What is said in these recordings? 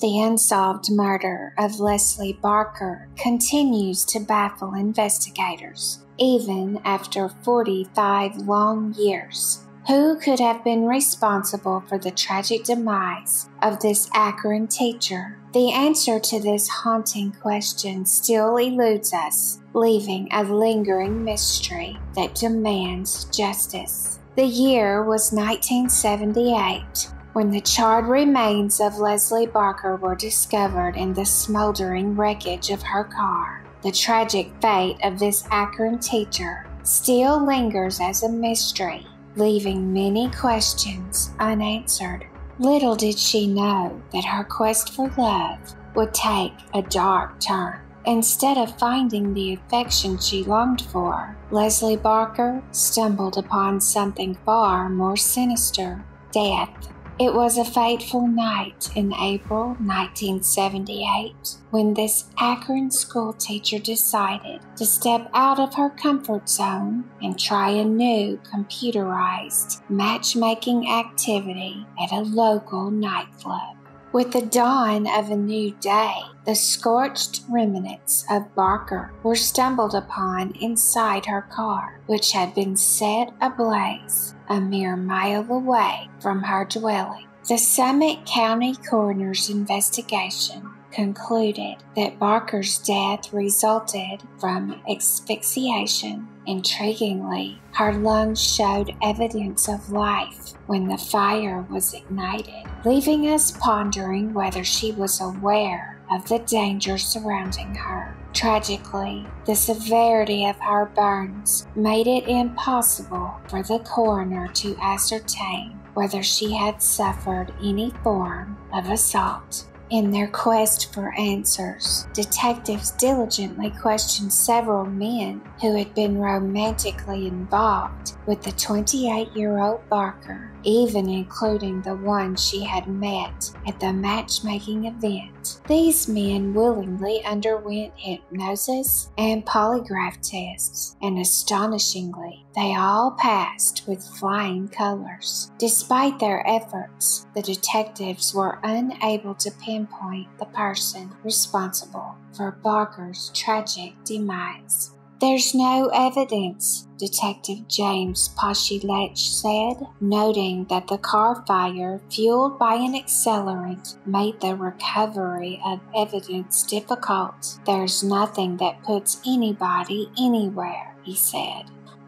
The unsolved murder of Leslie Barker continues to baffle investigators, even after 45 long years. Who could have been responsible for the tragic demise of this Akron teacher? The answer to this haunting question still eludes us, leaving a lingering mystery that demands justice. The year was 1978 when the charred remains of Leslie Barker were discovered in the smoldering wreckage of her car. The tragic fate of this Akron teacher still lingers as a mystery leaving many questions unanswered. Little did she know that her quest for love would take a dark turn. Instead of finding the affection she longed for, Leslie Barker stumbled upon something far more sinister death. It was a fateful night in April 1978 when this Akron school teacher decided to step out of her comfort zone and try a new computerized matchmaking activity at a local nightclub. With the dawn of a new day, the scorched remnants of Barker were stumbled upon inside her car, which had been set ablaze a mere mile away from her dwelling. The Summit County Coroner's investigation concluded that Barker's death resulted from asphyxiation. Intriguingly, her lungs showed evidence of life when the fire was ignited, leaving us pondering whether she was aware of the danger surrounding her. Tragically, the severity of her burns made it impossible for the coroner to ascertain whether she had suffered any form of assault. In their quest for answers, detectives diligently questioned several men who had been romantically involved with the 28 year old Barker, even including the one she had met at the matchmaking event. These men willingly underwent hypnosis and polygraph tests, and astonishingly, they all passed with flying colors. Despite their efforts, the detectives were unable to pinpoint the person responsible for Barker's tragic demise. There's no evidence, Detective James Poshilech said, noting that the car fire, fueled by an accelerant, made the recovery of evidence difficult. There's nothing that puts anybody anywhere, he said.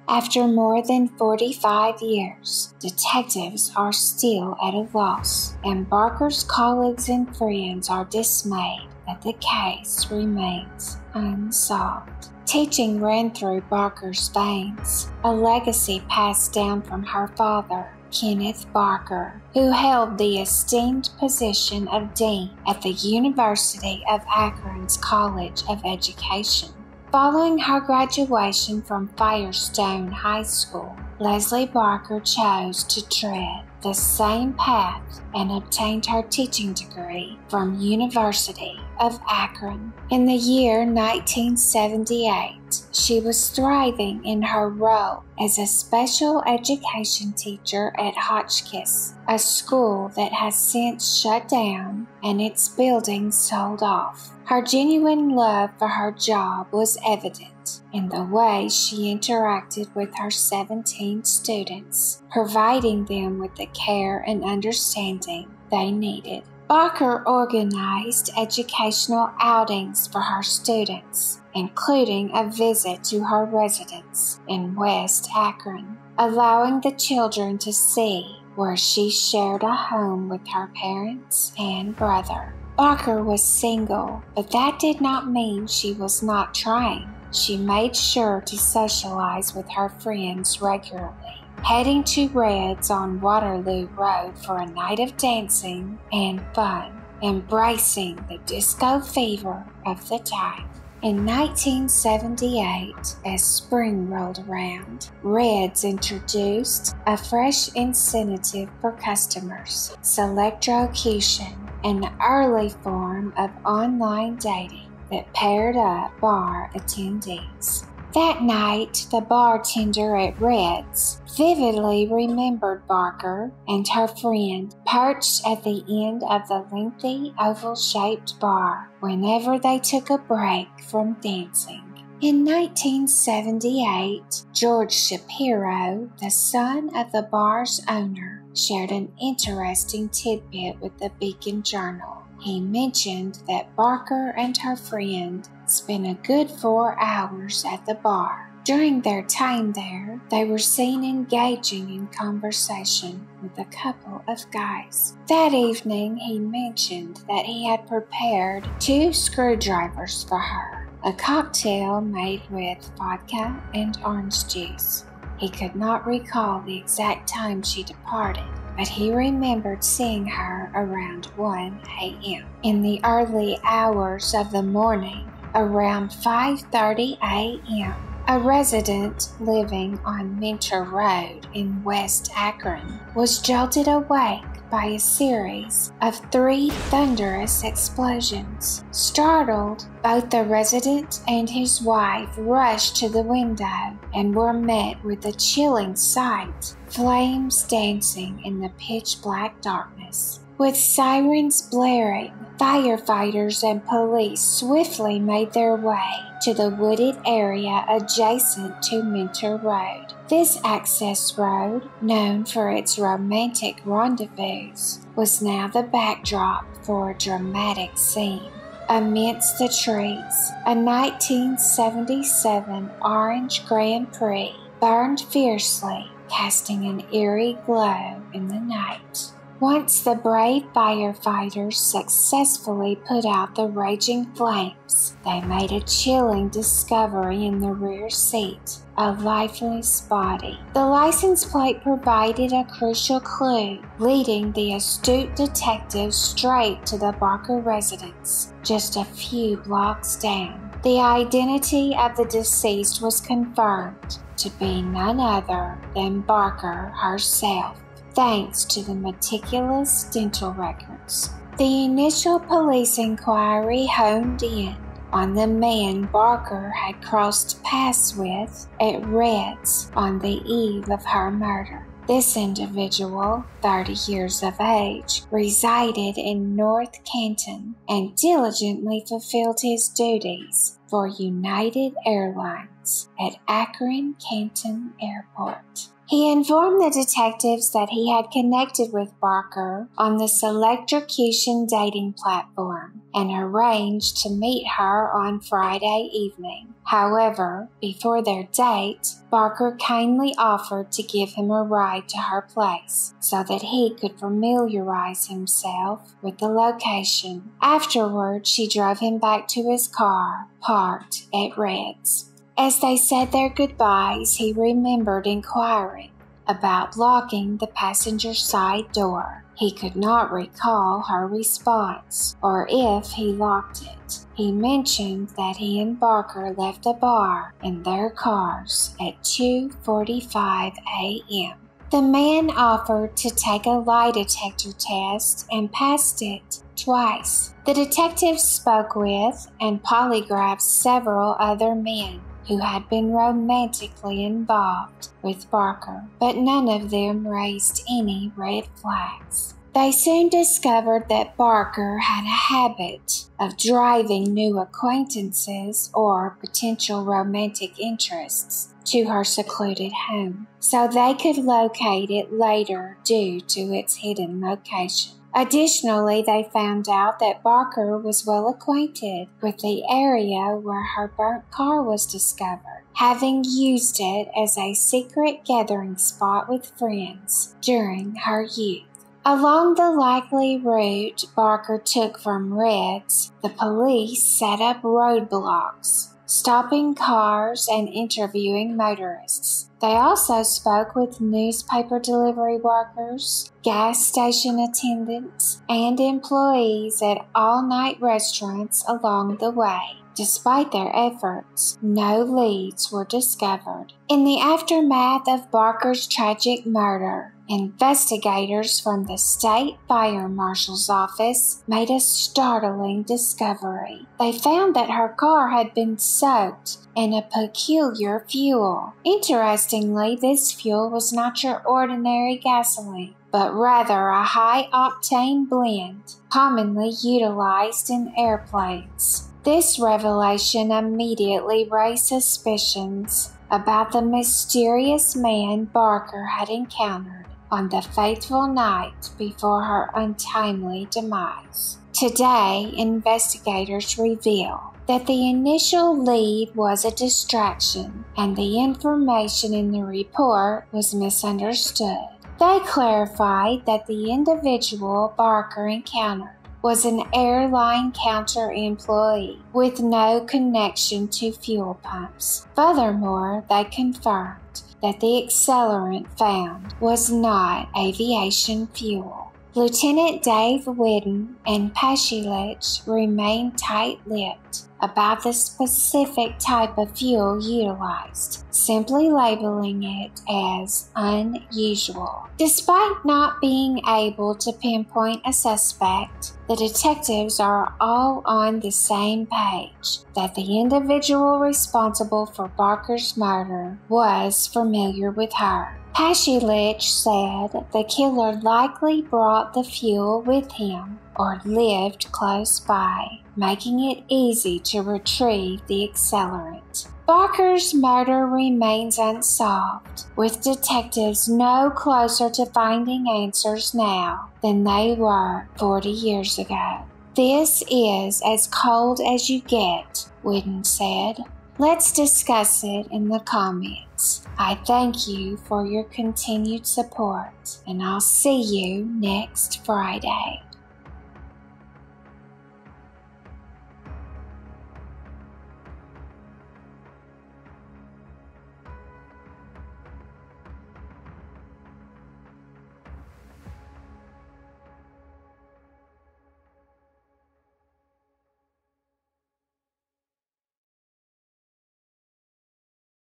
After more than 45 years, detectives are still at a loss, and Barker's colleagues and friends are dismayed that the case remains unsolved. Teaching ran through Barker's veins, a legacy passed down from her father, Kenneth Barker, who held the esteemed position of Dean at the University of Akron's College of Education. Following her graduation from Firestone High School, Leslie Barker chose to tread the same path and obtained her teaching degree from University of Akron. In the year 1978, she was thriving in her role as a special education teacher at Hotchkiss, a school that has since shut down and its buildings sold off. Her genuine love for her job was evident in the way she interacted with her 17 students, providing them with the care and understanding they needed. Barker organized educational outings for her students, including a visit to her residence in West Akron, allowing the children to see where she shared a home with her parents and brother. Barker was single, but that did not mean she was not trying. She made sure to socialize with her friends regularly heading to Red's on Waterloo Road for a night of dancing and fun, embracing the disco fever of the time. In 1978, as spring rolled around, Reds introduced a fresh incentive for customers, Selectrocution, an early form of online dating that paired up bar attendees. That night, the bartender at Red's vividly remembered Barker and her friend perched at the end of the lengthy oval shaped bar whenever they took a break from dancing. In 1978, George Shapiro, the son of the bar's owner, shared an interesting tidbit with the Beacon Journal. He mentioned that Barker and her friend spent a good four hours at the bar. During their time there, they were seen engaging in conversation with a couple of guys. That evening, he mentioned that he had prepared two screwdrivers for her, a cocktail made with vodka and orange juice. He could not recall the exact time she departed, but he remembered seeing her around 1 a.m. In the early hours of the morning, around 5:30 a.m. A resident living on Minter Road in West Akron was jolted awake by a series of three thunderous explosions. Startled, both the resident and his wife rushed to the window and were met with a chilling sight flames dancing in the pitch black darkness. With sirens blaring, firefighters and police swiftly made their way to the wooded area adjacent to Minter Road. This access road, known for its romantic rendezvous, was now the backdrop for a dramatic scene. Amidst the trees, a 1977 Orange Grand Prix burned fiercely, casting an eerie glow in the night. Once the brave firefighters successfully put out the raging flames, they made a chilling discovery in the rear seat a lifeless body. The license plate provided a crucial clue, leading the astute detective straight to the Barker residence, just a few blocks down. The identity of the deceased was confirmed to be none other than Barker herself thanks to the meticulous dental records. The initial police inquiry honed in on the man Barker had crossed paths with at Red's on the eve of her murder. This individual, 30 years of age, resided in North Canton and diligently fulfilled his duties for United Airlines at Akron Canton Airport. He informed the detectives that he had connected with Barker on the Selectrocution dating platform and arranged to meet her on Friday evening. However, before their date, Barker kindly offered to give him a ride to her place so that he could familiarize himself with the location. Afterward, she drove him back to his car, parked at Red's. As they said their goodbyes, he remembered inquiring about locking the passenger side door. He could not recall her response or if he locked it. He mentioned that he and Barker left the bar in their cars at 2:45 a.m. The man offered to take a lie detector test and passed it twice. The detectives spoke with and polygraphed several other men who had been romantically involved with Barker, but none of them raised any red flags. They soon discovered that Barker had a habit of driving new acquaintances or potential romantic interests to her secluded home so they could locate it later due to its hidden location. Additionally, they found out that Barker was well acquainted with the area where her burnt car was discovered, having used it as a secret gathering spot with friends during her youth. Along the likely route Barker took from Red's, the police set up roadblocks stopping cars and interviewing motorists. They also spoke with newspaper delivery workers, gas station attendants, and employees at all night restaurants along the way. Despite their efforts, no leads were discovered. In the aftermath of Barker's tragic murder, investigators from the state fire marshal's office made a startling discovery. They found that her car had been soaked in a peculiar fuel. Interestingly, this fuel was not your ordinary gasoline but rather a high octane blend commonly utilized in airplanes. This revelation immediately raised suspicions about the mysterious man Barker had encountered on the fateful night before her untimely demise. Today, investigators reveal that the initial lead was a distraction and the information in the report was misunderstood. They clarified that the individual Barker encountered was an airline counter employee with no connection to fuel pumps. Furthermore, they confirmed that the accelerant found was not aviation fuel. Lieutenant Dave Whidden and Paschallich remained tight lipped about the specific type of fuel utilized, simply labeling it as unusual. Despite not being able to pinpoint a suspect, the detectives are all on the same page that the individual responsible for Barker's murder was familiar with her. Paschallich said the killer likely brought the fuel with him or lived close by, making it easy to retrieve the accelerant. Barker's murder remains unsolved, with detectives no closer to finding answers now than they were 40 years ago. This is as cold as you get, Whidden said. Let's discuss it in the comments. I thank you for your continued support, and I'll see you next Friday.